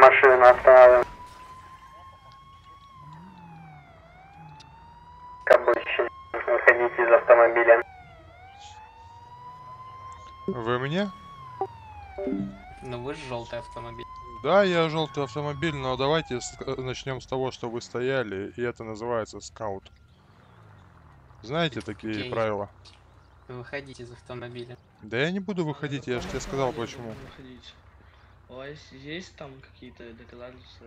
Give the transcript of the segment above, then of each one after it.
Машину останавливаем. К обочине. Выходите из автомобиля. Вы мне? Ну вы же желтый автомобиль. Да, я желтый автомобиль, но давайте с- э, начнем с того, что вы стояли, и это называется скаут. Знаете такие Окей. правила? Выходите из автомобиля. Да я не буду выходить, я же тебе сказал почему. Выходить. У вас есть там какие-то доказательства,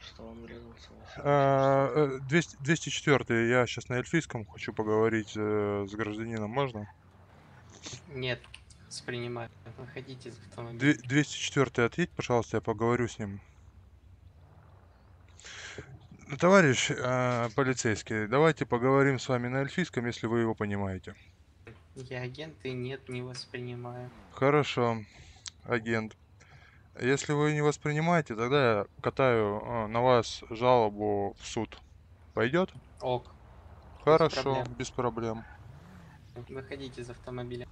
что он врезался? в вас? А, э, 200 204 я сейчас на эльфийском хочу поговорить э, с гражданином, можно? Нет, воспринимаю. Выходите из автомобиля. Две- 204 отъедь, пожалуйста, я поговорю с ним. Товарищ э, полицейский, давайте поговорим с вами на эльфийском, если вы его понимаете. Я агент и нет, не воспринимаю. Хорошо, агент. Если вы не воспринимаете, тогда я катаю э, на вас жалобу в суд. Пойдет? Ок, Хорошо, проблем. без проблем. выходите из автомобиля.